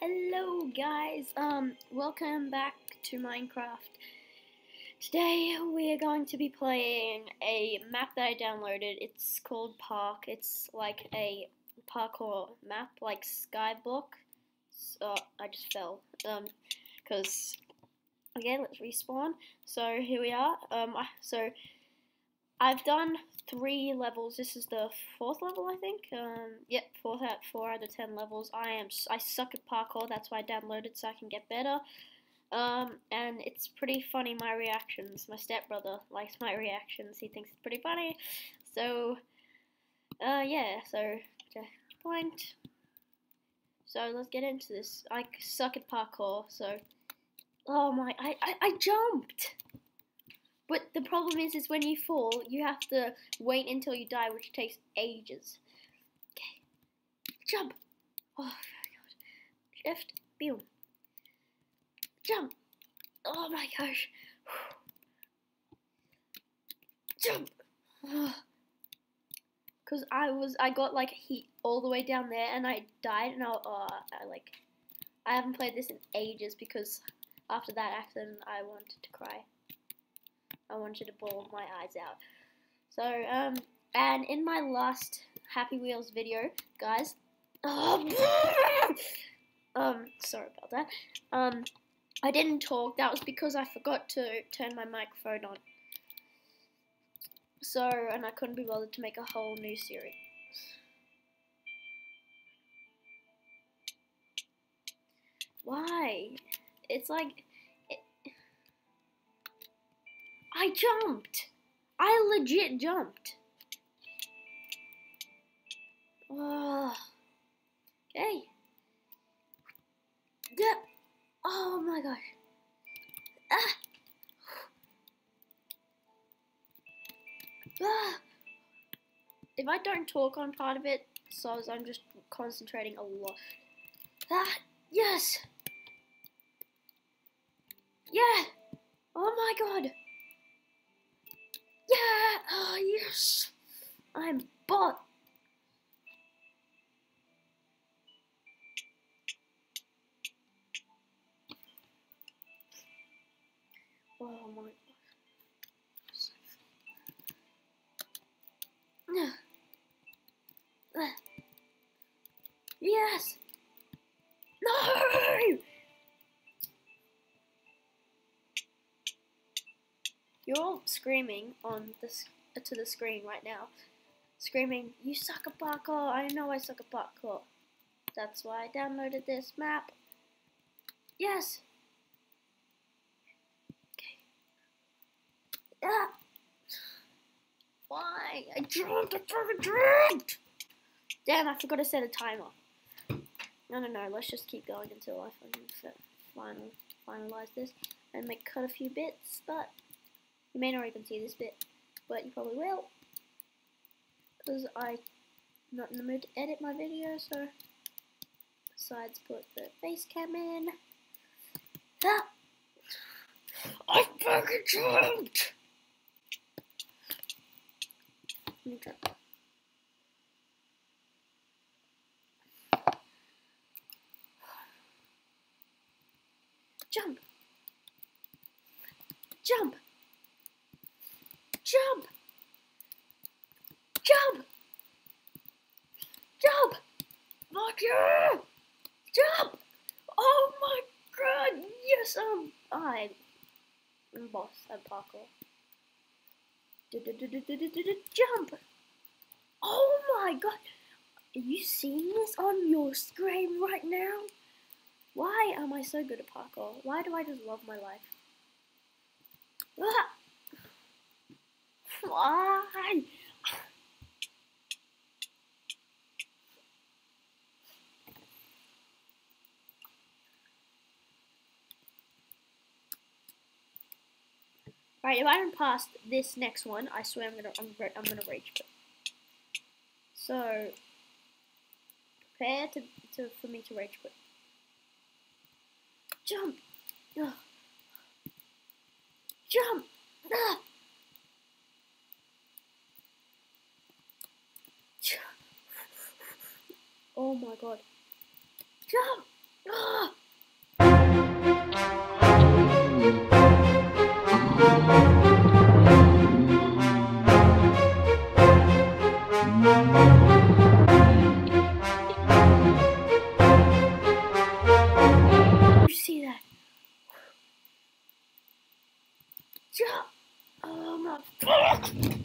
Hello guys, um, welcome back to Minecraft. Today we are going to be playing a map that I downloaded. It's called Park. It's like a parkour map, like Skyblock. So I just fell, um, because okay, let's respawn. So here we are. Um, so I've done three levels. This is the fourth level, I think. Um, yep, four out four out of ten levels. I am I suck at parkour. That's why I downloaded so I can get better. Um, and it's pretty funny my reactions. My stepbrother likes my reactions. He thinks it's pretty funny. So, uh, yeah. So, point. So let's get into this. I suck at parkour. So, oh my, I I, I jumped. But the problem is, is when you fall, you have to wait until you die, which takes ages. Okay, jump. Oh my god. Shift. Boom. Jump. Oh my gosh. Jump. Cause I was, I got like heat all the way down there, and I died, and I, uh, I like, I haven't played this in ages because after that accident, I wanted to cry. I wanted to bawl my eyes out. So, um, and in my last Happy Wheels video, guys, um, um, sorry about that, um, I didn't talk, that was because I forgot to turn my microphone on. So, and I couldn't be bothered to make a whole new series. Why? It's like, I jumped. I legit jumped. Oh. Okay. Yeah. Oh my gosh. Ah. Ah. If I don't talk on part of it, so I'm just concentrating a lot. Ah, yes. Yeah. Oh my god. Yeah! Oh, yes! I'm bought. You're all screaming on this to the screen right now, screaming, "You suck at parkour! I know I suck at parkour." That's why I downloaded this map. Yes. Okay. Ah. Why? I jumped. I fucking jumped. Damn! I forgot to set a timer. No, no, no. Let's just keep going until I final finalize this and make cut a few bits, but. You may not even see this bit, but you probably will. Because I'm not in the mood to edit my video, so besides put the face cam in. Ah! I fucking jumped! Let me. Jump! Jump! Jump! Jump! Jump! Yeah! Jump! Oh my god! Yes, um, I'm, I'm boss. I'm parkour. Jump! Oh my god! Are you seeing this on your screen right now? Why am I so good at parkour? Why do I just love my life? Ah! Right, if I don't pass this next one, I swear I'm gonna I'm, I'm gonna rage quit. So prepare to, to for me to rage quit. Jump! Ugh. Jump! Ugh. Oh my god. Jump! Ah! You see that? Jump! Oh my.